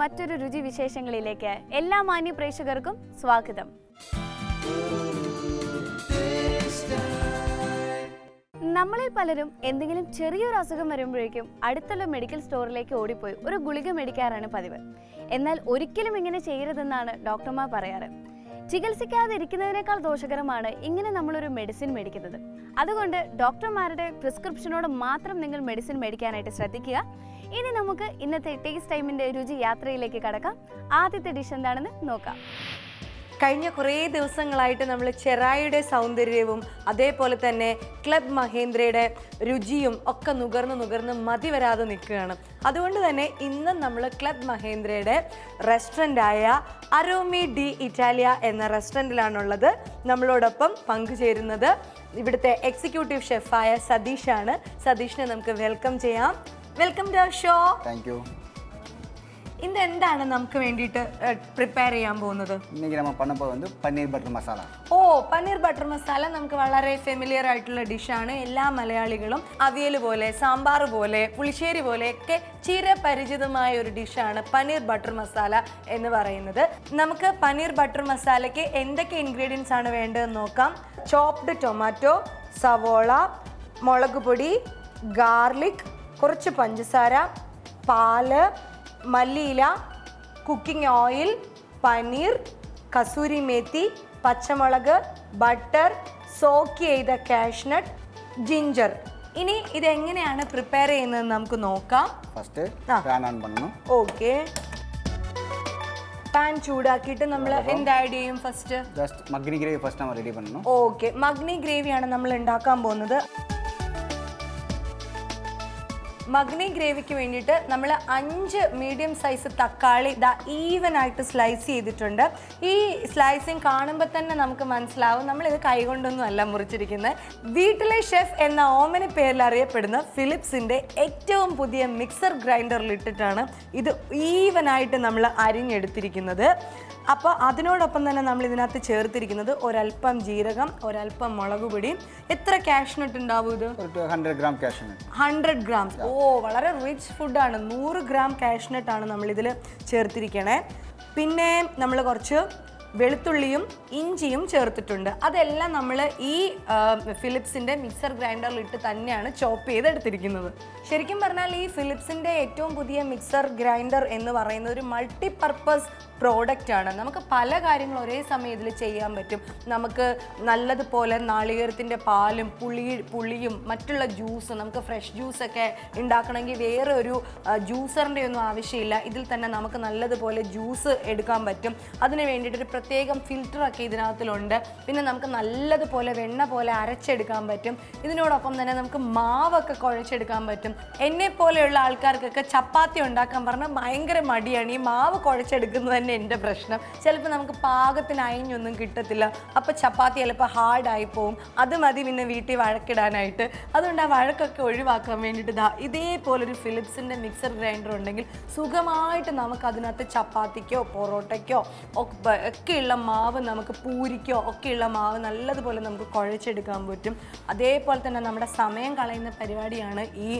മറ്റൊരു രുചി വിശേഷങ്ങളിലേക്ക് എല്ലാ മാന്യ പ്രേക്ഷകർക്കും സ്വാഗതം. നമ്മളിൽ പലരും എന്തെങ്കിലും ചെറിയൊരു അസുഖം വരുമ്പോഴേക്കും അടുത്തുള്ള മെഡിക്കൽ സ്റ്റോറിലേക്ക് ഓടിപ്പോയി ഒരു ഗുളിക മേടിക്കാറാണ് പതിവ്. എന്നാൽ ഒരിക്കലും ഇങ്ങനെ ചെയ്യരുതെന്നാണ് ഡോക്ടർമാർ പറയാറ്. ചികിത്സിക്കാതിരിക്കുന്നതിനേക്കാൾ ദോഷകരമാണ് ഇങ്ങനെ നമ്മളൊരു മെഡിസിൻ മേടിക്കുന്നത്. അതുകൊണ്ട് ഡോക്ടർമാരുടെ പ്രിസ്ക്രിപ്ഷനോട് മാത്രം നിങ്ങൾ മെഡിസിൻ മേടിക്കാനായിട്ട് ശ്രദ്ധിക്കുക. ഇനി നമുക്ക് ഇന്നത്തെ ടേസ്റ്റ് ടൈമിന്റെ രുചി യാത്രയിലേക്ക് കടക്കാം. ആദ്യത്തെ ഡിഷ് എന്താണെന്ന് നോക്കാം. കഴിഞ്ഞ കുറേ ദിവസങ്ങളായിട്ട് നമ്മൾ ചെറായിയുടെ സൗന്ദര്യവും അതേപോലെ തന്നെ ക്ലബ് മഹേന്ദ്രയുടെ രുചിയും ഒക്കെ നുകർന്ന് നുകർന്ന് മതി വരാതെ നിൽക്കുകയാണ്. അതുകൊണ്ട് തന്നെ ഇന്ന് നമ്മൾ ക്ലബ് മഹേന്ദ്രയുടെ റെസ്റ്റോറന്റായ അരോമി ഡി ഇറ്റാലിയ എന്ന റെസ്റ്റോറന്റിലാണുള്ളത് നമ്മളോടൊപ്പം പങ്കുചേരുന്നത് ഇവിടുത്തെ എക്സിക്യൂട്ടീവ് ഷെഫായ സതീഷാണ്. സതീഷിനെ നമുക്ക് വെൽക്കം ചെയ്യാം. welcome to show thank you ഇന്ന് എന്താണ് നമുക്ക് വേണ്ടിയിട്ട് പ്രിപ്പയർ ചെയ്യാൻ പോകുന്നത് இன்னைக்கு நம்ம பண்ண போகிறது வந்து பன்னீர் பட்டர் மசாலா ഓ പനീർ ബട്ടർ മസാല നമുക്ക് വളരെ ഫെമിലിയർ ആയിട്ടുള്ള ഡിഷാണ് എല്ലാ മലയാളികളും അവിയൽ പോലെ സാമ്പാർ പോലെ പുളിശ്ശേരി പോലെയൊക്കെ ചിരപരിചിതമായ ഒരു ഡിഷാണ് പനീർ ബട്ടർ മസാല എന്ന് പറയുന്നത് നമുക്ക് പനീർ ബട്ടർ മസാലയ്ക്ക് എന്തൊക്കെ ഇൻഗ്രീഡിയൻസ് ആണ് വേണ്ടതെന്ന് നോക്കാം ചോപ്ഡ് ടൊമാറ്റോ സവോള മുളക് പൊടി ഗാർലിക് കുറച്ച് പഞ്ചസാര പാൽ മല്ലിയില കുക്കിംഗ് ഓയിൽ പനീർ കസൂരി മേത്തി പച്ചമുളക് ബട്ടർ സോക്ക് ചെയ്ത കാഷ്നട്ട് ജിഞ്ചർ ഇനി ഇതെങ്ങനെയാണ് പ്രിപ്പയർ ചെയ്യുന്നത് നമുക്ക് നോക്കാം. ഫസ്റ്റ് ഓൺ ഓക്കെ പാൻ ചൂടാക്കിയിട്ട് നമ്മൾ എന്ത് ആഡ് ചെയ്യും first just makhani gravy first നമ്മൾ റെഡി ഓക്കെ മഗ്നി ഗ്രേവിയാണ് നമ്മൾ ഉണ്ടാക്കാൻ പോകുന്നത്. മഗ്നി ഗ്രേവിക്ക് വേണ്ടിയിട്ട് നമ്മൾ അഞ്ച് മീഡിയം സൈസ് തക്കാളി ദ ഈവൻ ആയിട്ട് സ്ലൈസ് ചെയ്തിട്ടുണ്ട്. ഈ സ്ലൈസിങ് കാണുമ്പോൾ തന്നെ നമുക്ക് മനസ്സിലാവും. നമ്മളിത് കൈകൊണ്ടൊന്നും അല്ല മുറിച്ചിരിക്കുന്നത് വീട്ടിലെ ഷെഫ് എന്ന ഓമന പേരിൽ അറിയപ്പെടുന്ന ഫിലിപ്സിന്റെ ഏറ്റവും പുതിയ മിക്സർ ഗ്രൈൻഡറിൽ ഇട്ടിട്ടാണ് ഇത് ഈവനായിട്ട് നമ്മൾ അരിഞ്ഞെടുത്തിരിക്കുന്നത്. അപ്പോൾ അതിനോടൊപ്പം തന്നെ നമ്മൾ ഇതിനകത്ത് ചേർത്തിരിക്കുന്നത് ഒരല്പം ജീരകം ഒരല്പം മുളക് പൊടി. എത്ര കാഷ്നട്ട് ഉണ്ടാവും ഇത്? Hundred gram cashew nut hundred gram ഓ വളരെ റിച്ച് ഫുഡാണ് നൂറ് ഗ്രാം കാഷ്നട്ടാണ് നമ്മളിതിൽ ചേർത്തിരിക്കണേ. പിന്നെ നമ്മൾ കുറച്ച് വെളുത്തുള്ളിയും ഇഞ്ചിയും ചേർത്തിട്ടുണ്ട്. അതെല്ലാം നമ്മൾ ഈ ഫിലിപ്സിന്റെ മിക്സർ ഗ്രൈൻഡറിൽ ഇട്ട് തന്നെയാണ് ചോപ്പ് ചെയ്തെടുത്തിരിക്കുന്നത്. ശരിക്കും പറഞ്ഞാൽ ഈ ഫിലിപ്സിന്റെ ഏറ്റവും പുതിയ മിക്സർ ഗ്രൈൻഡർ എന്ന് പറയുന്നത് ഒരു മൾട്ടി പർപ്പസ് പ്രോഡക്റ്റ് ആണ്. നമുക്ക് പല കാര്യങ്ങളും ഒരേ സമയം ഇതിൽ ചെയ്യാൻ പറ്റും. നമുക്ക് നല്ലതുപോലെ നാളികേരത്തിന്റെ പാലും പുളി പുളിയും മറ്റുള്ള ജ്യൂസ് നമുക്ക് ഫ്രഷ് ജ്യൂസൊക്കെ ഉണ്ടാക്കണമെങ്കിൽ വേറെ ഒരു ജ്യൂസറിന്റെ ഒന്നും ആവശ്യമില്ല. ഇതിൽ തന്നെ നമുക്ക് നല്ലതുപോലെ ജ്യൂസ് എടുക്കാൻ പറ്റും. അതിന് വേണ്ടിയിട്ട് ഒരു പ്രത്യേകം ഫിൽറ്ററൊക്കെ ഇതിനകത്തിലുണ്ട്. പിന്നെ നമുക്ക് നല്ലതുപോലെ വെണ്ണ പോലെ അരച്ചെടുക്കാൻ പറ്റും. ഇതിനോടൊപ്പം തന്നെ നമുക്ക് മാവൊക്കെ കുഴച്ചെടുക്കാൻ പറ്റും. എന്നെ പോലെയുള്ള ആൾക്കാർക്കൊക്കെ ചപ്പാത്തി ഉണ്ടാക്കാൻ പറഞ്ഞാൽ ഭയങ്കര മടിയാണ്. ഈ മാവ് കുഴച്ചെടുക്കുന്നത് തന്നെ എന്റെ പ്രശ്നം. ചിലപ്പോൾ നമുക്ക് പാകത്തിന് അയഞ്ഞൊന്നും കിട്ടത്തില്ല. അപ്പോൾ ചപ്പാത്തി ചിലപ്പോൾ ഹാർഡായി പോവും. അത് മതി പിന്നെ വീട്ടിൽ വഴക്കിടാനായിട്ട്. അതുകൊണ്ട് ആ വഴക്കൊക്കെ ഒഴിവാക്കാൻ വേണ്ടിയിട്ട് ദാ ഇതേപോലൊരു ഫിലിപ്സിന്റെ മിക്സർ ഗ്രൈൻഡർ ഉണ്ടെങ്കിൽ സുഖമായിട്ട് നമുക്ക് അതിനകത്ത് ചപ്പാത്തിക്കോ പൊറോട്ടയ്ക്കോ ഒക്കെ ഒക്കെയുള്ള മാവ് നമുക്ക് പൂരിക്കോ ഒക്കെയുള്ള മാവ് നല്ലതുപോലെ നമുക്ക് കുഴച്ചെടുക്കാൻ പറ്റും. അതേപോലെ തന്നെ നമ്മുടെ സമയം കളയുന്ന പരിപാടിയാണ് ഈ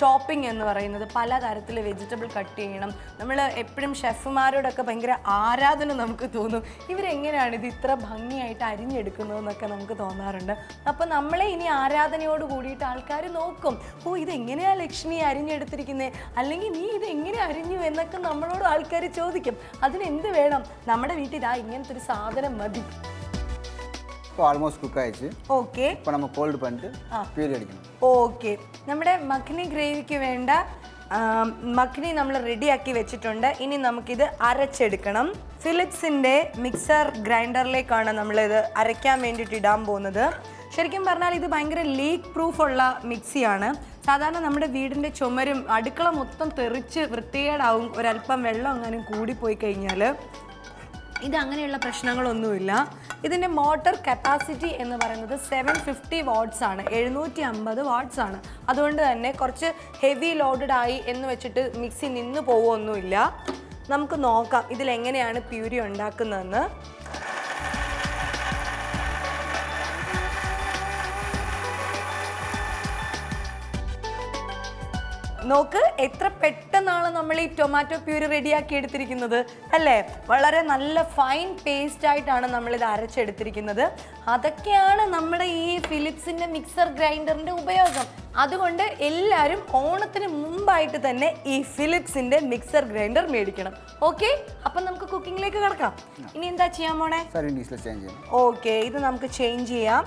ചോപ്പിംഗ് എന്ന് പറയുന്നത്. പല പലതരത്തിൽ വെജിറ്റബിൾ കട്ട് ചെയ്യണം. നമ്മൾ എപ്പോഴും ഷെഫുമാരോടൊക്കെ ഭയങ്കര ആരാധന നമുക്ക് തോന്നും. ഇവരെങ്ങനെയാണ് ഇത് ഇത്ര ഭംഗിയായിട്ട് അരിഞ്ഞെടുക്കുന്നതെന്നൊക്കെ നമുക്ക് തോന്നാറുണ്ട്. അപ്പോൾ നമ്മളെ ഇനി ആരാധനയോട് കൂടിയിട്ട് ആൾക്കാർ നോക്കും. ഓ ഇതെങ്ങനെയാണ് ലക്ഷ്മി അരിഞ്ഞെടുത്തിരിക്കുന്നത് അല്ലെങ്കിൽ നീ ഇത് എങ്ങനെ അരിഞ്ഞു? എന്നൊക്കെ നമ്മളോട് ആൾക്കാർ ചോദിക്കും. അതിനെന്ത് വേണം? നമ്മുടെ വീട്ടിൽ ഇങ്ങനത്തെ ഒരു സാധനം മതി. ആൾമോസ്റ്റ് നമ്മൾ കോൾഡ് അടിക്കണം. നമ്മുടെ മഖ്നി ഗ്രേവിക്ക് വേണ്ട മഖ്നി നമ്മൾ റെഡിയാക്കി വെച്ചിട്ടുണ്ട്. ഇനി നമുക്കിത് അരച്ചെടുക്കണം. ഫിലിപ്സിന്റെ മിക്സർ ഗ്രൈൻഡറിലേക്കാണ് നമ്മളിത് അരയ്ക്കാൻ വേണ്ടിയിട്ട് ഇടാൻ പോകുന്നത്. ശരിക്കും പറഞ്ഞാൽ ഇത് ഭയങ്കര ലീക്ക് പ്രൂഫുള്ള മിക്സിയാണ്. സാധാരണ നമ്മുടെ വീടിന്റെ ചുമരും അടുക്കള മൊത്തം തെറിച്ച് വൃത്തികേടാവും. ഒരല്പം വെള്ളം അങ്ങനെ കൂടിപ്പോയി കഴിഞ്ഞാൽ ഇത് അങ്ങനെയുള്ള പ്രശ്നങ്ങളൊന്നുമില്ല. ഇതിന്റെ മോട്ടർ കപ്പാസിറ്റി എന്ന് പറയുന്നത് സെവൻ ഫിഫ്റ്റി വാട്ട്സ് ആണ്. എഴുന്നൂറ്റി അമ്പത് വാട്ട്സ് ആണ്. അതുകൊണ്ട് തന്നെ കുറച്ച് ഹെവി ലോഡഡ് ആയി എന്ന് വെച്ചിട്ട് മിക്സി നിന്ന് പോവുമൊന്നുമില്ല നമുക്ക് നോക്കാം ഇതിലെങ്ങനെയാണ് പ്യൂരി ഉണ്ടാക്കുന്നതെന്ന്. നോക്ക് എത്ര പെട്ടെന്നാണ് നമ്മൾ ഈ ടൊമാറ്റോ പ്യൂരി റെഡിയാക്കി എടുത്തിരിക്കുന്നത് അല്ലേ? വളരെ നല്ല ഫൈൻ പേസ്റ്റ് ആയിട്ടാണ് നമ്മൾ ഇത് അരച്ചെടുത്തിരിക്കുന്നത്. അതൊക്കെയാണ് നമ്മുടെ ഈ ഫിലിപ്സിന്റെ മിക്സർ ഗ്രൈൻഡറിന്റെ ഉപയോഗം. അതുകൊണ്ട് എല്ലാവരും ഓണത്തിന് മുമ്പായിട്ട് തന്നെ ഈ ഫിലിപ്സിന്റെ മിക്സർ ഗ്രൈൻഡർ മേടിക്കണം. ഓക്കെ അപ്പം നമുക്ക് കുക്കിംഗിലേക്ക് കിടക്കാം. ഇനി എന്താ ചെയ്യാൻ പോണേ? ഓക്കെ ഇത് നമുക്ക് ചേഞ്ച് ചെയ്യാം.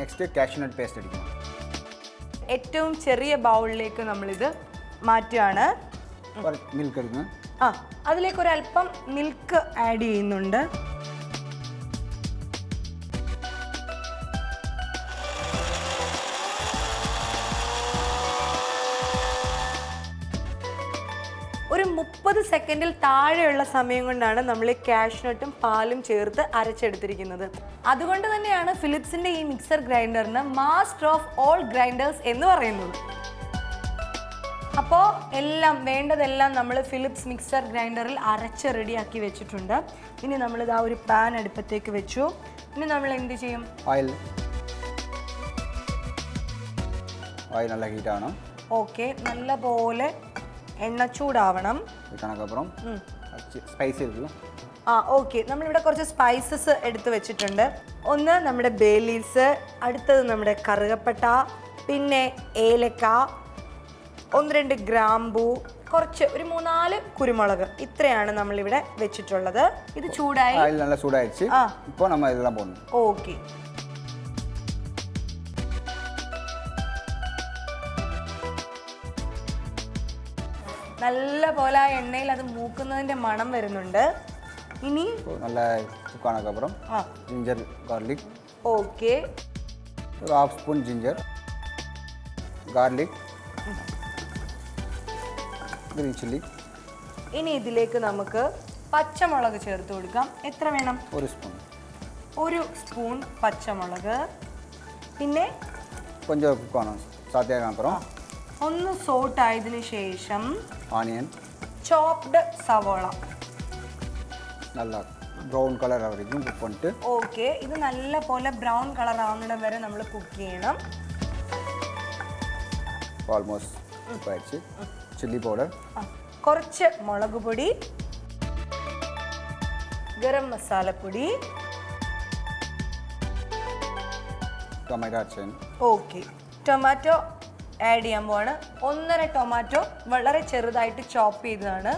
നെക്സ്റ്റ് കാഷ്യൂനട്ട് പേസ്റ്റ് അടിക്കണം. ഏറ്റവും ചെറിയ ബൗളിലേക്ക് നമ്മളിത് മാറ്റുകയാണ്. മിൽക്ക് ആ അതിലേക്ക് ഒരല്പം മിൽക്ക് ആഡ് ചെയ്യുന്നുണ്ട്. ഒരു മുപ്പത് സെക്കൻഡിൽ താഴെയുള്ള സമയം കൊണ്ടാണ് നമ്മൾ ഈ കാഷ്നട്ടും പാലും ചേർത്ത് അരച്ചെടുത്തിരിക്കുന്നത്. അതുകൊണ്ട് തന്നെയാണ് ഫിലിപ്സിന്റെ ഈ മിക്സർ ഗ്രൈൻഡറിന് മാസ്റ്റർ ഓഫ് ഓൾ ഗ്രൈൻഡേഴ്സ് എന്ന് പറയുന്നത്. അപ്പോൾ എല്ലാം വേണ്ടതെല്ലാം നമ്മൾ ഫിലിപ്സ് മിക്സർ ഗ്രൈൻഡറിൽ അരച്ച് റെഡിയാക്കി വെച്ചിട്ടുണ്ട്. ഇനി നമ്മളിത് ആ ഒരു പാൻ അടുപ്പത്തേക്ക് വെച്ചു. ഇനി നമ്മൾ എന്ത് ചെയ്യും? ഓയിൽ ഓയിൽ നല്ല ഹീറ്റാണ് ഓക്കെ നല്ല പോലെ എണ്ണ ചൂടാവണം. സ്പൈസി ആ ഓക്കെ നമ്മളിവിടെ കുറച്ച് സ്പൈസസ് എടുത്ത് വെച്ചിട്ടുണ്ട്. ഒന്ന് നമ്മുടെ ബേ അടുത്തത് നമ്മുടെ കറുകപ്പട്ട പിന്നെ ഏലക്ക ഒന്ന് രണ്ട് ഗ്രാമ്പു കുറച്ച് ഒരു മൂന്നാൽ കുരുമുളക്. ഇത്രയാണ് നമ്മളിവിടെ വെച്ചിട്ടുള്ളത്. ഇത് ചൂടായി. നല്ല ചൂടായിച്ച് ഇപ്പോൾ നമ്മൾ ഇതെല്ലാം പോകുന്നു. ഓക്കെ നല്ല പോലെ ആ എണ്ണയിൽ അത് മൂക്കുന്നതിന്റെ മണം വരുന്നുണ്ട്. ഇനി இப்போ நல்லா குக் ஆனதுக்கப்புறம் ആ ஜிஞ்சர் கார்லிக் ഓക്കെ ஒரு half spoon ginger garlic green chilli ഇനി ഇതിലേക്ക് നമുക്ക് പച്ചമുളക് ചേർത്ത് കൊടുക്കാം എത്ര വേണം ഒരു സ്പൂൺ ഒരു സ്പൂൺ പച്ചമുളക് പിന്നെ கொஞ்சம் குக் ஆகணும் சாத்தியாக அப்புறம் ഒന്ന് സോട്ട് ആയതിനു ശേഷം ஆனியன் ചോപ്ഡ് സവോള நல்லா ப்ரௌன் கலர் வரைக்கும் குக் பண்ணிட்டு ഓക്കെ ഇത് നല്ല പോലെ ബ്രൗൺ കളർ ആവുന്നിടം വരെ നമ്മൾ കുക്ക് ചെയ്യണം ஆல்மோஸ்ட் குக் ஆயிடுச்சு சில்லி பவுடர் ആ, കുറച്ച് മുളക് പൊടി ഗരം മസാലപ്പൊടി ടൊമാറ്റോ അച്ഛൻ ഓക്കെ ടൊമാറ്റോ ആഡ് ചെയ്യാൻ പോവാണ് ഒന്നര ടൊമാറ്റോ വളരെ ചെറുതായിട്ട് ചോപ്പ് ചെയ്തതാണ്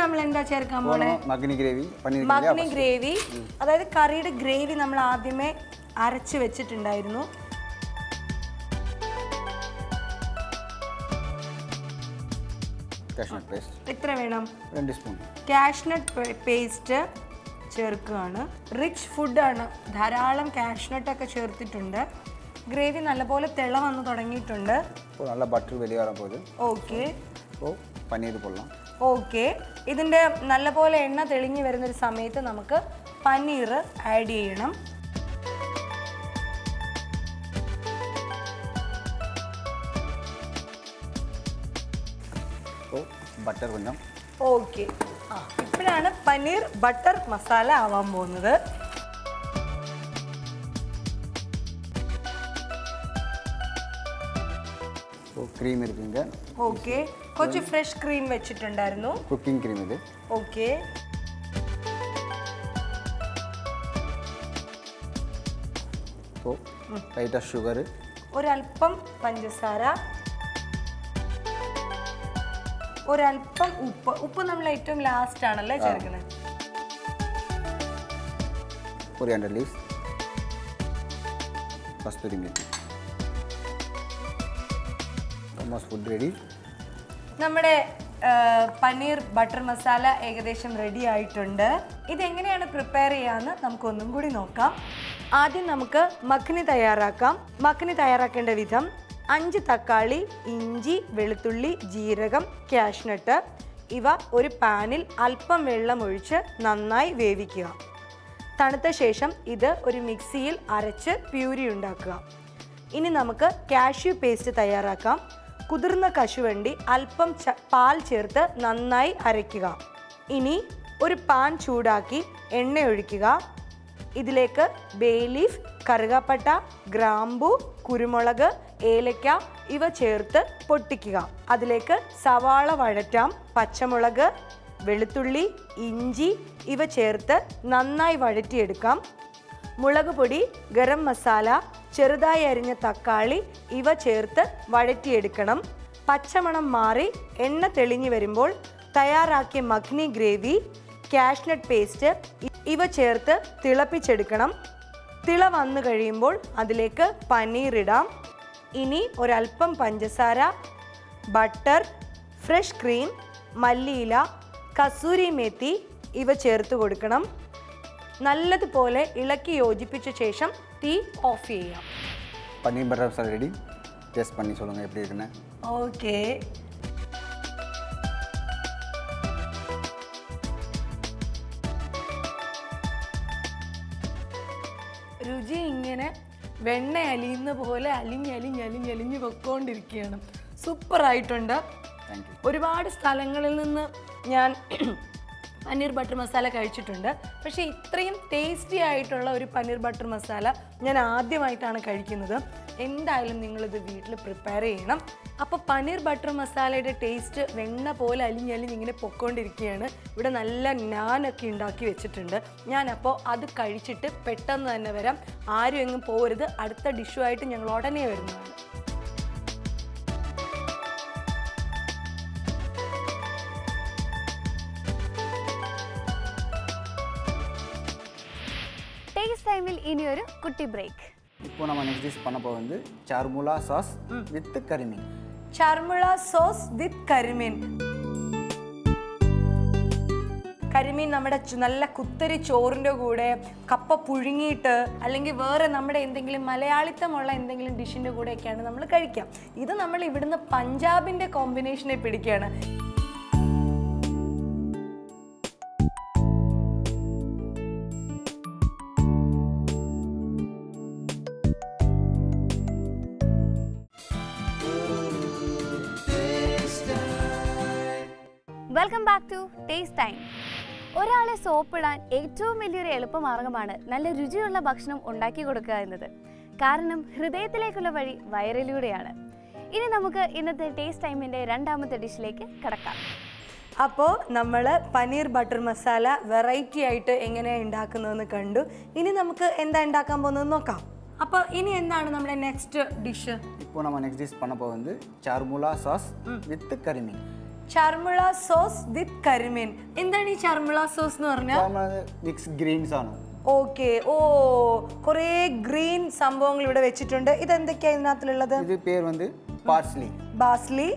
നമ്മൾ എന്താ ചേർക്കാൻ പോണേ? Makhani gravy makhani gravy. അതായത് കറിയുടെ ഗ്രേവി നമ്മൾ ആദ്യമേ അരച്ച് വെച്ചിട്ടുണ്ടായിരുന്നു. കാഷ്നട്ട് പേസ്റ്റ് എത്ര വേണം? രണ്ട് സ്പൂൺ കാഷ്നട്ട് പേസ്റ്റ് ചേർക്കുകയാണ്. റിച്ച് ഫുഡാണ് ധാരാളം കാഷ്നട്ട് ഒക്കെ ചേർത്തിട്ടുണ്ട്. ഗ്രേവി നല്ലപോലെ തിള വന്ന് തുടങ്ങിയിട്ടുണ്ട്. നല്ല ബട്ടർ വലിയ ഓക്കെ പനീർ പൊള്ളാം ഓക്കെ ഇതിൻ്റെ നല്ലപോലെ എണ്ണ തെളിഞ്ഞു വരുന്നൊരു സമയത്ത് നമുക്ക് പനീർ ആഡ് ചെയ്യണം അപ്പോൾ ബട്ടർ കൊഞ്ചം ഓക്കെ ആ ഇപ്പോഴാണ് പനീർ ബട്ടർ മസാല ആവാൻ പോകുന്നത് അപ്പോൾ ക്രീം இருக்குங்க ഓക്കെ കുറച്ച് ഫ്രഷ് ക്രീം വെച്ചിട്ടുണ്ടായിരുന്നു. കുക്കിംഗ് ക്രീം ഇത്. ഓക്കെ. ലൈറ്റ് ഷുഗർ ഒരല്പം പഞ്ചസാര. ഒരല്പം ഉപ്പ്. ഉപ്പ് നമ്മൾ ഏറ്റവും ലാസ്റ്റ് ആണല്ലേ ചേർക്കുന്നത് coriander leaf kasuri methi. Food ready. നമ്മുടെ പനീർ ബട്ടർ മസാല ഏകദേശം റെഡി ആയിട്ടുണ്ട്. ഇതെങ്ങനെയാണ് പ്രിപ്പയർ ചെയ്യാന്ന് നമുക്കൊന്നും കൂടി നോക്കാം. ആദ്യം നമുക്ക് മഖ്നി തയ്യാറാക്കാം. മഖ്നി തയ്യാറാക്കേണ്ട വിധം അഞ്ച് തക്കാളി ഇഞ്ചി വെളുത്തുള്ളി ജീരകം കാഷ്നട്ട് ഇവ ഒരു പാനിൽ അല്പം വെള്ളം ഒഴിച്ച് നന്നായി വേവിക്കുക. തണുത്ത ശേഷം ഇത് ഒരു മിക്സിയിൽ അരച്ച് പ്യൂരി ഉണ്ടാക്കുക. ഇനി നമുക്ക് കാഷ്യൂ പേസ്റ്റ് തയ്യാറാക്കാം. കുതിർന്ന കശുവണ്ടി അല്പം പാൽ ചേർത്ത് നന്നായി അരയ്ക്കുക. ഇനി ഒരു പാൻ ചൂടാക്കി എണ്ണ ഒഴിക്കുക. ഇതിലേക്ക് ബേ ലീഫ് കറുകപ്പട്ട ഗ്രാമ്പു കുരുമുളക് ഏലക്ക ഇവ ചേർത്ത് പൊട്ടിക്കുക. അതിലേക്ക് സവാള വഴറ്റാം പച്ചമുളക് വെളുത്തുള്ളി ഇഞ്ചി ഇവ ചേർത്ത് നന്നായി വഴറ്റിയെടുക്കാം. മുളക് പൊടി ഗരം മസാല ചെറുതായി അരിഞ്ഞ തക്കാളി ഇവ ചേർത്ത് വഴറ്റിയെടുക്കണം. പച്ചമണം മാറി എണ്ണ തെളിഞ്ഞു വരുമ്പോൾ തയ്യാറാക്കിയ മഖ്നി ഗ്രേവി കാഷ്നട്ട് പേസ്റ്റ് ഇവ ചേർത്ത് തിളപ്പിച്ചെടുക്കണം. തിള വന്നു കഴിയുമ്പോൾ അതിലേക്ക് പനീർ ഇടാം. ഇനി ഒരൽപ്പം പഞ്ചസാര ബട്ടർ ഫ്രഷ് ക്രീം മല്ലിയില കസൂരി മേത്തി ഇവ ചേർത്ത് കൊടുക്കണം. നല്ലതുപോലെ ഇളക്കി യോജിപ്പിച്ച ശേഷം തീ ഓഫ് ചെയ്യാം paneer butter masala ready taste பண்ணி சொல்லுங்கள் எப்படி இருக்குன்னு ഓക്കെ രുചി ഇങ്ങനെ വെണ്ണ അലിയുന്ന പോലെ അലിഞ്ഞ് അലിഞ്ഞ് അലിഞ്ഞ് അലിഞ്ഞ് പൊക്കോണ്ടിരിക്കുകയാണ് സൂപ്പറായിട്ടുണ്ട് താങ്ക് യു ഒരുപാട് സ്ഥലങ്ങളിൽ നിന്ന് ഞാൻ പനീർ ബട്ടർ മസാല കഴിച്ചിട്ടുണ്ട്. പക്ഷേ ഇത്രയും ടേസ്റ്റി ആയിട്ടുള്ള ഒരു പനീർ ബട്ടർ മസാല ഞാൻ ആദ്യമായിട്ടാണ് കഴിക്കുന്നത്. എന്തായാലും നിങ്ങളിത് വീട്ടിൽ പ്രിപ്പയർ ചെയ്യണം. അപ്പോൾ പനീർ ബട്ടർ മസാലയുടെ ടേസ്റ്റ് വെണ്ണ പോലെ അലിഞ്ഞലിഞ്ഞ് ഇങ്ങനെ പൊക്കോണ്ടിരിക്കുകയാണ് ഇവിടെ നല്ല നാനൊക്കെ ഉണ്ടാക്കി വെച്ചിട്ടുണ്ട്. ഞാനപ്പോൾ അത് കഴിച്ചിട്ട് പെട്ടെന്ന് തന്നെ വരാം. ആരും എങ്ങും പോകരുത് അടുത്ത ഡിഷുമായിട്ട് ഞങ്ങൾ ഉടനെ വരുന്നതാണ്. ഇനിയൊരു കുട്ടി ബ്രേക്ക് இப்போ நம்ம நெக்ஸ்ட் டிஷ் பண்ண போகிறது வந்து chermoula sauce with karimeen chermoula sauce with karimeen karimeen നമ്മുടെ ചു- നല്ല കുത്തരി ചോറിൻ്റെ കൂടെ കപ്പ പുഴുങ്ങിയിട്ട് അല്ലെങ്കിൽ വേറെ നമ്മുടെ എന്തെങ്കിലും മലയാളിത്തമുള്ള എന്തെങ്കിലും ഡിഷിൻ്റെ കൂടെയൊക്കെയാണ് നമ്മൾ കഴിക്കാം ഇത് നമ്മൾ ഇവിടുന്ന് പഞ്ചാബിൻ്റെ കോമ്പിനേഷനെ പിടിക്കുകയാണ് Welcome back to taste time ഒരാളെ സോപ്പിടാൻ ഏറ്റവും വലിയൊരു എളുപ്പമാർഗമാണ് നല്ല രുചിയുള്ള ഭക്ഷണം ഉണ്ടാക്കി കൊടുക്കുക എന്നത്. കാരണം ഹൃദയത്തിലേക്കുള്ള വഴി വയറിലൂടെയാണ്. ഇനി നമുക്ക് ഇന്നത്തെ ടേസ്റ്റ് ടൈമിന്റെ രണ്ടാമത്തെ ഡിഷിലേക്ക് കടക്കാം. അപ്പോൾ നമ്മൾ പനീർ ബട്ടർ മസാല വെറൈറ്റി ആയിട്ട് എങ്ങനെയാണ് ഉണ്ടാക്കുന്നതെന്ന് കണ്ടു. ഇനി നമുക്ക് എന്താ ഉണ്ടാക്കാൻ പോകുന്നത് നോക്കാം. അപ്പോൾ ഇനി എന്താണ് നമ്മുടെ നെക്സ്റ്റ് ഡിഷ് ഇപ്പോൾ നമ്മൾ നെക്സ്റ്റ് ഡിഷ് പണ പോകുന്നത് ചാർമുള സോസ് വിത്ത് കരിമീൻ. ചർമിള സോസ് വിത്ത് കരിമീൻ എന്താണ് ഈ ചർമിള സോസ് എന്ന് പറഞ്ഞാൽ മിക്സ് ഗ്രീൻസ് ആണ് ഓക്കെ ഓ കുറേ ഗ്രീൻ സംഭവങ്ങൾ ഇവിടെ വെച്ചിട്ടുണ്ട് ഇതെന്തൊക്കെയാ ഇതിനകത്തുള്ളത് இது பேர் வந்து பார்ஸ்லி ബാസ്ലി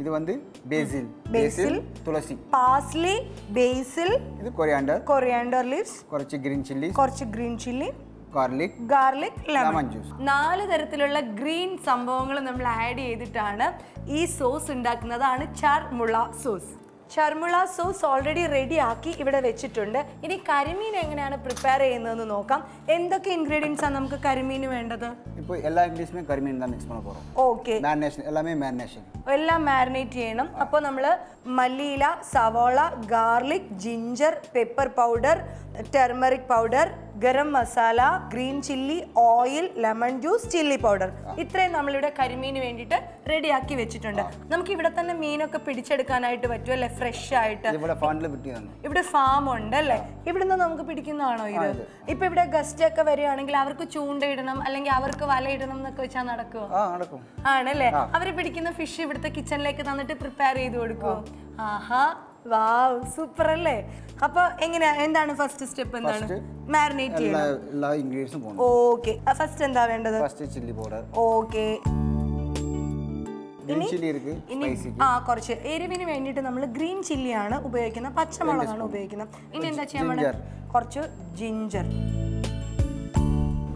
இது வந்து பேசில் Basil. துளசி പാസ്ലി ബേസിൽ இது கொரியாண்டர் കൊറിയാണ്ടർ ലീവ്സ് കുറച്ച് ഗ്രീൻ ചില്ലി കുറച്ച് green chilli garlic garlic lemon juice നാല് തരത്തിലുള്ള ഗ്രീൻ സംഭവങ്ങൾ നമ്മൾ ആഡ് ചെയ്തിട്ടാണ് ഈ സോസ് ഉണ്ടാക്കുന്നതാണ് chermoula sauce chermoula sauce already ready ആക്കി ഇവിടെ വെച്ചിട്ടുണ്ട്. ഇനി കരിമീൻ എങ്ങനെയാണ് പ്രിപ്പയർ ചെയ്യുന്നതെന്ന് നോക്കാം. എന്തൊക്കെ ഇൻഗ്രീഡിയൻസ് ആണ് നമുക്ക് കരിമീന് വേണ്ടത്? ഇപ്പോൾ എല്ലാ ഇംഗ്ലീഷിലും കരിമീൻ മിക്സ് മാരിനേഷൻ എല്ലാം മാരിനേറ്റ് ചെയ്യണം. അപ്പോൾ നമ്മൾ മല്ലിയില സവോള garlic ginger pepper powder turmeric powder garam masala green chilli oil lemon juice chilli powder. ഇത്രയും നമ്മളിവിടെ കരിമീന് വേണ്ടിയിട്ട് റെഡിയാക്കി വെച്ചിട്ടുണ്ട്. നമുക്ക് ഇവിടെ തന്നെ മീനൊക്കെ പിടിച്ചെടുക്കാനായിട്ട് പറ്റും അല്ലെ? ഫ്രഷ് ആയിട്ട്. ഇവിടെ ഫാം ഉണ്ട് അല്ലേ? ഇവിടുന്ന് നമുക്ക് പിടിക്കുന്നതാണോ ഇത്? ഇപ്പൊ ഇവിടെ ഗസ്റ്റ് ഒക്കെ വരികയാണെങ്കിൽ അവർക്ക് ചൂണ്ടയിടണം അല്ലെങ്കിൽ അവർക്ക് വലയിടണം എന്നൊക്കെ വെച്ചാൽ നടക്കുമോ ആണല്ലേ? അവർ പിടിക്കുന്ന ഫിഷ് ഇവിടുത്തെ കിച്ചണിലേക്ക് തന്നിട്ട് പ്രിപ്പയർ ചെയ്ത് കൊടുക്കുമോ ആഹാ. വാവ് സൂപ്പർ അല്ലേ അപ്പൊ എങ്ങനെയാ? എന്താണ് ഫസ്റ്റ് സ്റ്റെപ്പ് എന്താണ്? മാരിനേറ്റ് എല്ലാ ഇൻഗ്രീഡിയൻസും ഓക്കെ ഫസ്റ്റ് എന്താ വേണ്ടത്? ഫസ്റ്റ് ചില്ലി പൗഡർ ഓക്കെ ഇനി ആ കുറച്ച് എരിവിന് വേണ്ടിയിട്ട് നമ്മൾ ഗ്രീൻ ചില്ലിയാണ് ഉപയോഗിക്കുന്നത്. പച്ചമുളകാണ് ഉപയോഗിക്കുന്നത്. ഇനി എന്താ ചെയ്യാൻ കുറച്ച് ജിഞ്ചർ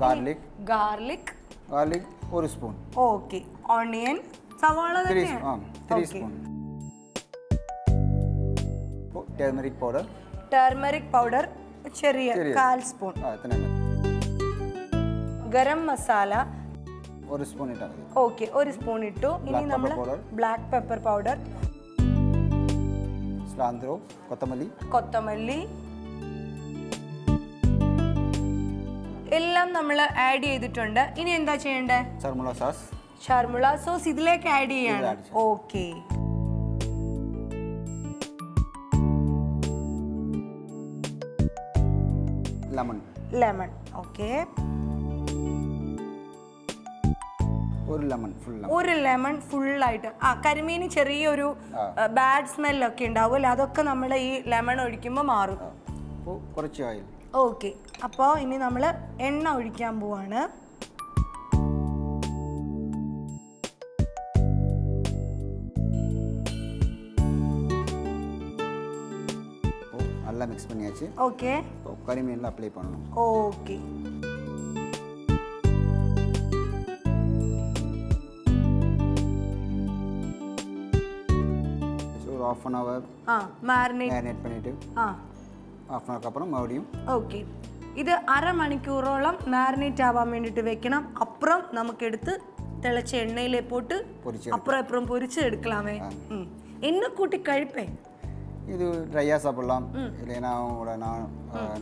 ഗാർലിക് ഗാർലിക് ഗാർലിക് ഒരു സ്പൂൺ ഓക്കെ ഓണിയൻ സവാള തന്നെയാണ് ടേർമറിക് പൗഡർ ടർമറിക് പൗഡർ ചെറിയ. കാൽ സ്പൂൺ ഗരം മസാല. ഒരു സ്പൂൺ ഇട്ടാൽ ഓക്കെ ഒരു സ്പൂൺ ഇട്ടു. ഇനി നമ്മൾ ബ്ലാക്ക് പെപ്പർ പൗഡർ സ്ലാന്ത്രോ കൊത്തമല്ലി. കൊത്തമല്ലി. എല്ലാം നമ്മൾ ആഡ് ചെയ്തിട്ടുണ്ട്. ഇനി എന്താ ചെയ്യേണ്ടത് ചർമുള സോസ് ചർമുള സോസ് ഇതിലേക്ക് ആഡ് ചെയ്യാണ്. ഓക്കെ ലെമൺ ലെമൺ ഓക്കെ ഒരു ലെമൺ ഫുൾ ലെമൺ ഒരു ലെമൺ ഫുള്ളായിട്ട് ആ കരിമീന് ചെറിയൊരു ബാഡ് സ്മെല്ലൊക്കെ ഉണ്ടാവുമല്ലോ അതൊക്കെ നമ്മൾ ഈ ലെമൺ ഒഴിക്കുമ്പോൾ മാറും അപ്പോൾ കുറച്ച് ഓയിൽ ഓക്കെ അപ്പോൾ ഇനി നമ്മൾ എണ്ണ ഒഴിക്കാൻ പോവാണ് അപ്പോൾ நல்லா மிக்ஸ் பண்ணியாச்சு ஓகே இப்போ கறிமீனில் அப்ளை பண்ணணும் ஓகே ஸோ ஒரு half an hour ah marinate marinate பண்ணிவிட்டு ആ ஆஃப் அன் ஹவருக்கு அப்புறம் மறுபடியும் ഓക്കെ ഇത് അരമണിക്കൂറോളം മാരിനേറ്റ് ആവാൻ വേണ്ടിയിട്ട് വെക്കണം അപ്പുറം നമുക്കെടുത്ത് തിളച്ച എണ്ണയിലെ പോട്ട് പൊരിച്ച് அப்புறம் அப்புறம் பொரிச்சு எடுக்கலாமே ம் என்ன கூட்டி கழிப்பேன் இது ட்ரையாக சாப்பிடலாம் இல்லைன்னா உங்களோட நான்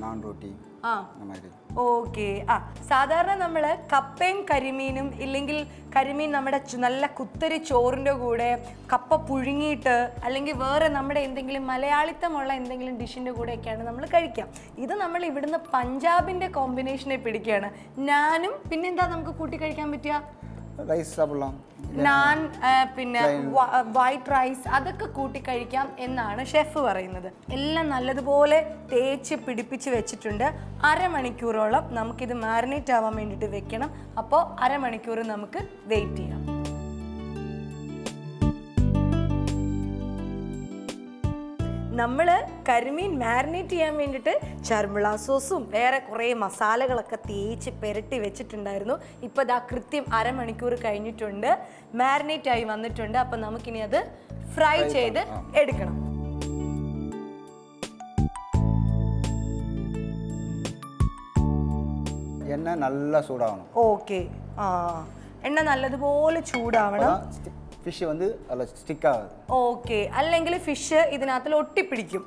நான் ரொட்டி ആ இந்த மாதிரி ഓക്കെ ആ സാധാരണ നമ്മൾ കപ്പയും കരിമീനും ഇല്ലെങ്കിൽ കരിമീൻ നമ്മുടെ ചു- നല്ല കുത്തരി ചോറിൻ്റെ കൂടെ കപ്പ പുഴുങ്ങിയിട്ട് അല്ലെങ്കിൽ വേറെ നമ്മുടെ എന്തെങ്കിലും മലയാളിത്തമുള്ള എന്തെങ്കിലും ഡിഷിൻ്റെ കൂടെയൊക്കെയാണ് നമ്മൾ കഴിക്കാം ഇത് നമ്മൾ ഇവിടുന്ന് പഞ്ചാബിൻ്റെ കോമ്പിനേഷനെ പിടിക്കുകയാണ് നാനും പിന്നെന്താ നമുക്ക് കൂട്ടി കഴിക്കാൻ പറ്റുക റൈസ് സബുളം നാൻ പിന്നെ വൈറ്റ് റൈസ് eh, അതൊക്കെ കൂട്ടി കഴിക്കാം എന്നാണ് ഷെഫ് പറയുന്നത്. എല്ലാം നല്ലതുപോലെ തേച്ച് പിടിപ്പിച്ച് വെച്ചിട്ടുണ്ട്. അരമണിക്കൂറോളം നമുക്കിത് മാരിനേറ്റ് ആവാൻ വേണ്ടിയിട്ട് വെക്കണം. അപ്പോൾ അരമണിക്കൂർ നമുക്ക് വെയിറ്റ് ചെയ്യാം. നമ്മൾ കരിമീൻ മാരിനേറ്റ് ചെയ്യാൻ വേണ്ടിയിട്ട് ചർമിള സോസും വേറെ കുറേ മസാലകളൊക്കെ തേച്ച് പെരട്ടി വെച്ചിട്ടുണ്ടായിരുന്നു. ഇപ്പോൾ ഇതാ കൃത്യം അരമണിക്കൂർ കഴിഞ്ഞിട്ടുണ്ട്. മാരിനേറ്റ് ആയി വന്നിട്ടുണ്ട്. അപ്പം നമുക്കിനി അത് ഫ്രൈ ചെയ്ത് എടുക്കണം. എണ്ണ നല്ല ചൂടാവണം. ഓക്കെ. ആ. എണ്ണ നല്ലതുപോലെ ചൂടാവണം. அப்போ ஃபிஷ்ஷு வந்து அதில் ஸ்டிக் ஆகாது ഓക്കെ അല്ലെങ്കിൽ ഫിഷ് ഇതിനകത്തിൽ ഒട്ടിപ്പിടിക്കും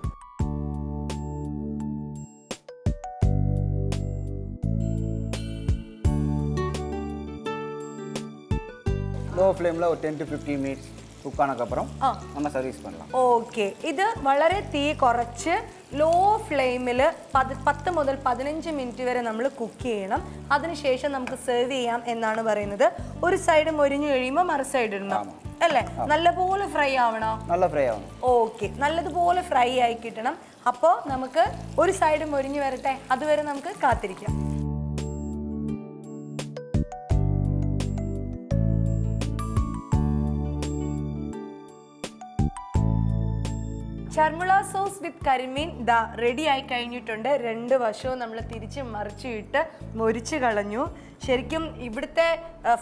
லோ ஃப்ளேமில் ஒரு ten to fifteen minutes cook ஆனதுக்கப்புறம் ஆ. நம்ம சர்வீஸ் பண்ணலாம் ഓക്കെ ഇത് വളരെ തീ കുറച്ച് ലോ ഫ്ലെയിമിൽ പത് പത്ത് മുതൽ പതിനഞ്ച് മിനിറ്റ് വരെ നമ്മൾ കുക്ക് ചെയ്യണം അതിനുശേഷം നമുക്ക് സെർവ് ചെയ്യാം എന്നാണ് പറയുന്നത് ഒരു സൈഡ് മൊരിഞ്ഞു കഴിയുമ്പോൾ മറു സൈഡ് ഇടണം അല്ലേ? നല്ലപോലെ ഫ്രൈ ആവണോ? നല്ല ഫ്രൈ ആവണം. ഓക്കെ നല്ലതുപോലെ ഫ്രൈ ആയി കിട്ടണം. അപ്പോൾ നമുക്ക് ഒരു സൈഡ് മുരിഞ്ഞു വരട്ടെ. അതുവരെ നമുക്ക് കാത്തിരിക്കാം. ചർമുള സോസ് വിത്ത് കരിമീൻ ദാ റെഡി ആയി കഴിഞ്ഞിട്ടുണ്ട്. രണ്ട് വശവും നമ്മൾ തിരിച്ച് മറിച്ചു ഇട്ട് മൊരിച്ച് കളഞ്ഞു. ശരിക്കും ഇവിടുത്തെ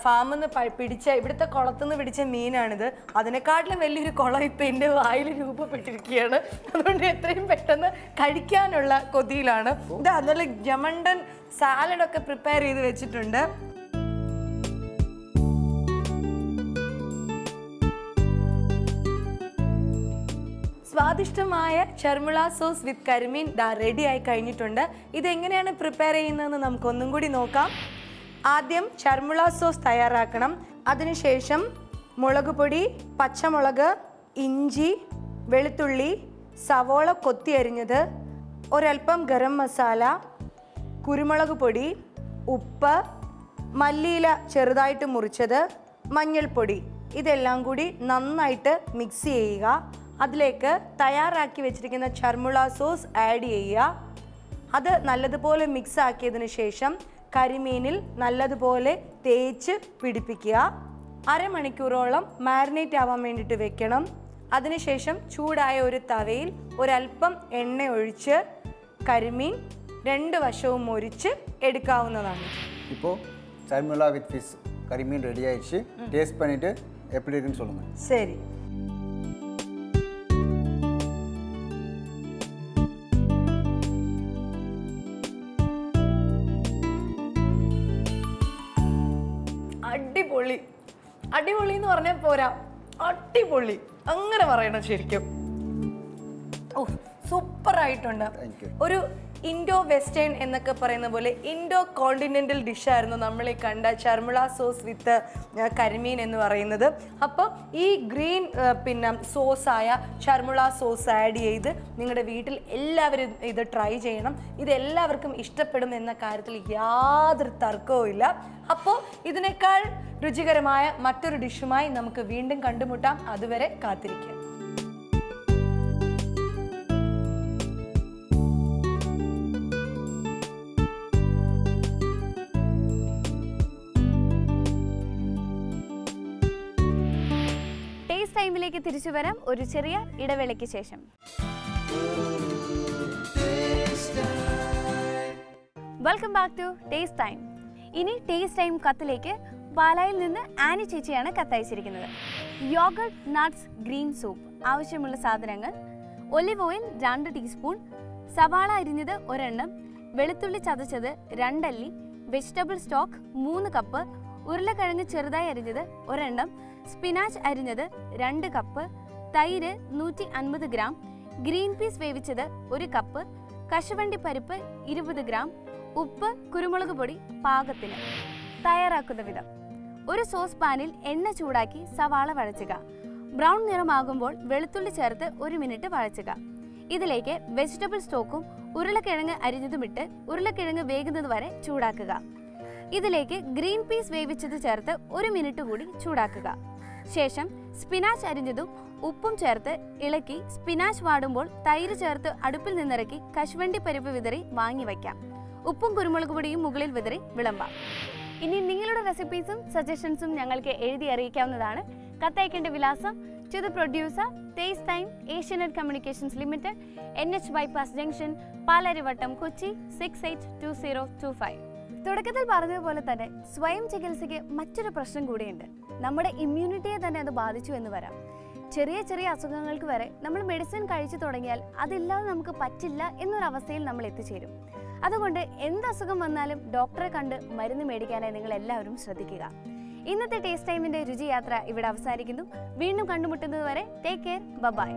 ഫാമിൽ നിന്ന് പിടിച്ച ഇവിടുത്തെ കുളത്തുനിന്ന് പിടിച്ച മീനാണിത്. അതിനെക്കാട്ടിലും വലിയൊരു കുളം ഇപ്പം എന്റെ വായിൽ രൂപപ്പെട്ടിരിക്കുകയാണ്. അതുകൊണ്ട് എത്രയും പെട്ടെന്ന് കഴിക്കാനുള്ള കൊതിയിലാണ്. ഇത് അതുപോലെ ജമണ്ടൻ സാലഡൊക്കെ പ്രിപ്പയർ ചെയ്ത് വെച്ചിട്ടുണ്ട്. സ്വാദിഷ്ടമായ ചർമുള സോസ് വിത്ത് കരിമീൻ ദാ റെഡി ആയി കഴിഞ്ഞിട്ടുണ്ട്. ഇതെങ്ങനെയാണ് പ്രിപ്പയർ ചെയ്യുന്നതെന്ന് നമുക്കൊന്നും കൂടി നോക്കാം. ആദ്യം ചർമുള സോസ് തയ്യാറാക്കണം. അതിനുശേഷം മുളക് പൊടി പച്ചമുളക് ഇഞ്ചി വെളുത്തുള്ളി സവോള കൊത്തി അരിഞ്ഞത് ഒരൽപ്പം ഗരം മസാല കുരുമുളക് പൊടി ഉപ്പ് മല്ലിയില ചെറുതായിട്ട് മുറിച്ചത് മഞ്ഞൾപ്പൊടി. ഇതെല്ലാം കൂടി നന്നായിട്ട് മിക്സ് ചെയ്യുക. അതിലേക്ക് തയ്യാറാക്കി വെച്ചിരിക്കുന്ന ചർമുള സോസ് ആഡ് ചെയ്യുക അത് നല്ലതുപോലെ മിക്സ് ആക്കിയതിന് ശേഷം കരിമീനിൽ നല്ലതുപോലെ തേച്ച് പിടിപ്പിക്കുക അരമണിക്കൂറോളം മാരിനേറ്റ് ആവാൻ വേണ്ടിയിട്ട് വെക്കണം അതിനുശേഷം ചൂടായ ഒരു തവയിൽ ഒരല്പം എണ്ണ ഒഴിച്ച് കരിമീൻ രണ്ട് വശവും മൊരിച്ച് എടുക്കാവുന്നതാണ് இப்போ சர்மிளா வித் ஃபிஷ் கறி மீன் ரெடி ஆயிடுச்சு டேஸ்ட் பண்ணிட்டு எப்படி இருக்குன்னு சொல்லுங்க ശരി അടിപൊളി. അടിപൊളി എന്ന് പറഞ്ഞാൽ പോരാ. അടിപൊളി. അങ്ങനെ പറയണം ശരിക്കും. ഓ സൂപ്പർ ആയിട്ടുണ്ട് ഒരു ഇൻഡോ വെസ്റ്റേൺ എന്നൊക്കെ പറയുന്ന പോലെ ഇൻഡോ കോണ്ടിനെന്റൽ ഡിഷായിരുന്നു നമ്മൾ ഈ കണ്ട ചർമുള സോസ് വിത്ത് കരിമീൻ എന്ന് പറയുന്നത്. അപ്പോൾ ഈ ഗ്രീൻ പിന്നെ സോസായ ചർമുള സോസ് ആഡ് ചെയ്ത് നിങ്ങളുടെ വീട്ടിൽ എല്ലാവരും ഇത് ട്രൈ ചെയ്യണം. ഇത് എല്ലാവർക്കും ഇഷ്ടപ്പെടും എന്ന കാര്യത്തിൽ യാതൊരു തർക്കവും ഇല്ല. അപ്പോൾ ഇതിനേക്കാൾ രുചികരമായ മറ്റൊരു ഡിഷുമായി നമുക്ക് വീണ്ടും കണ്ടുമുട്ടാം. അതുവരെ കാത്തിരിക്കുക. ടൈമിലേക്ക് തിരിച്ചു വരാം. ഒരു ചെറിയ ഇടവേളയ്ക്ക് ശേഷം. Welcome back to taste time ഇനി ടേസ്റ്റ് ടൈം കത്തിലേക്ക് പാലായിൽ നിന്ന് ആനി ചേച്ചിയാണ് കത്തയച്ചിരിക്കുന്നത്. യോഗട്ട് നട്ട്സ് ഗ്രീൻ സൂപ്പ് ആവശ്യമുള്ള സാധനങ്ങൾ ഒലിവ് ഓയിൽ രണ്ട് ടീസ്പൂൺ സവാള അരിഞ്ഞത് ഒരെണ്ണം വെളുത്തുള്ളി ചതച്ചത് രണ്ടല്ലി വെജിറ്റബിൾ സ്റ്റോക്ക് മൂന്ന് കപ്പ് ഉരുളക്കിഴങ്ങ് ചെറുതായി അരിഞ്ഞത് ഒരെണ്ണം സ്പിനാച്ച് അരിഞ്ഞത് രണ്ട് കപ്പ് തൈര് നൂറ്റി അൻപത് ഗ്രാം ഗ്രീൻ പീസ് വേവിച്ചത് ഒരു കപ്പ് കശുവണ്ടി പരിപ്പ് ഇരുപത് ഗ്രാം ഉപ്പ് കുരുമുളക് പൊടി പാകത്തിന്. തയ്യാറാക്കുന്ന വിധം. ഒരു സോസ് പാനിൽ എണ്ണ ചൂടാക്കി സവാള വഴച്ചുക ബ്രൗൺ നിറമാകുമ്പോൾ വെളുത്തുള്ളി ചേർത്ത് ഒരു മിനിറ്റ് വഴച്ചുക ഇതിലേക്ക് വെജിറ്റബിൾ സ്റ്റോക്കും ഉരുളക്കിഴങ്ങ് അരിഞ്ഞതുമിട്ട് ഉരുളക്കിഴങ്ങ് വേകുന്നത് വരെ ചൂടാക്കുക. ഇതിലേക്ക് ഗ്രീൻ പീസ് വേവിച്ചത് ചേർത്ത് ഒരു മിനിറ്റ് കൂടി ചൂടാക്കുക. ശേഷം സ്പിനാച്ച് അരിഞ്ഞതും ഉപ്പും ചേർത്ത് ഇളക്കി സ്പിനാച്ച് വാടുമ്പോൾ തൈര് ചേർത്ത് അടുപ്പിൽ നിന്നിറക്കി കശുവണ്ടി പരിപ്പ് വിതറി വാങ്ങി വയ്ക്കാം. ഉപ്പും കുരുമുളക് പൊടിയും മുകളിൽ വിതറി വിളമ്പാം. ഇനി നിങ്ങളുടെ റെസിപ്പീസും സജഷൻസും ഞങ്ങൾക്ക് എഴുതി അറിയിക്കാവുന്നതാണ്. കത്തയക്കേണ്ട വിലാസം the producer taste time Asianet communications limited N H bypass junction Palarivattom Kochi six eight two zero two five തുടക്കത്തിൽ പറഞ്ഞതുപോലെ തന്നെ സ്വയം ചികിത്സയ്ക്ക് മറ്റൊരു പ്രശ്നം കൂടിയുണ്ട്. നമ്മുടെ ഇമ്മ്യൂണിറ്റിയെ തന്നെ അത് ബാധിച്ചു എന്ന് വരാം. ചെറിയ ചെറിയ അസുഖങ്ങൾക്ക് വരെ നമ്മൾ മെഡിസിൻ കഴിച്ചു തുടങ്ങിയാൽ അതില്ലാതെ നമുക്ക് പറ്റില്ല എന്നൊരവസ്ഥയിൽ നമ്മൾ എത്തിച്ചേരും. അതുകൊണ്ട് എന്ത് അസുഖം വന്നാലും ഡോക്ടറെ കണ്ട് മരുന്ന് മേടിക്കാനായി നിങ്ങൾ എല്ലാവരും ശ്രദ്ധിക്കുക. ഇന്നത്തെ ടേസ്റ്റ് ടൈമിന്റെ രുചിയാത്ര ഇവിടെ അവസാനിക്കുന്നു. വീണ്ടും കണ്ടുമുട്ടുന്നത് വരെ ടേക്ക് കെയർ ബബായ്